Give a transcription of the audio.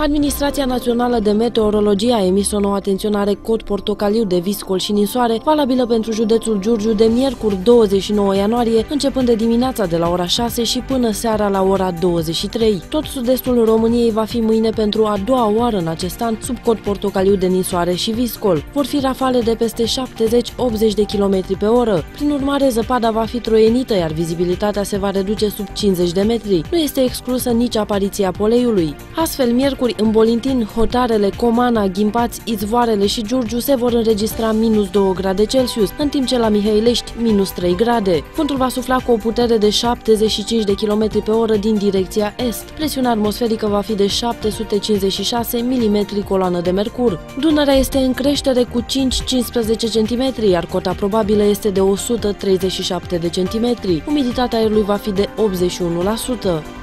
Administrația Națională de Meteorologie a emis o nouă atenționare cod portocaliu de viscol și ninsoare, valabilă pentru județul Giurgiu de miercuri 29 ianuarie, începând de dimineața de la ora 6 și până seara la ora 23. Tot sud-estul României va fi mâine pentru a doua oară în acest an sub cod portocaliu de ninsoare și viscol. Vor fi rafale de peste 70-80 de km pe oră. Prin urmare, zăpada va fi troienită, iar vizibilitatea se va reduce sub 50 de metri. Nu este exclusă nici apariția poleiului. Astfel, miercuri locuri în Bolintin, Hotarele, Comana, Ghimpați, Izvoarele și Giurgiu se vor înregistra minus 2 grade Celsius, în timp ce la Mihăilești minus 3 grade. Vântul va sufla cu o putere de 75 de km pe oră din direcția est. Presiunea atmosferică va fi de 756 mm coloană de mercur. Dunărea este în creștere cu 5-15 cm, iar cota probabilă este de 137 de cm. Umiditatea aerului va fi de 81%.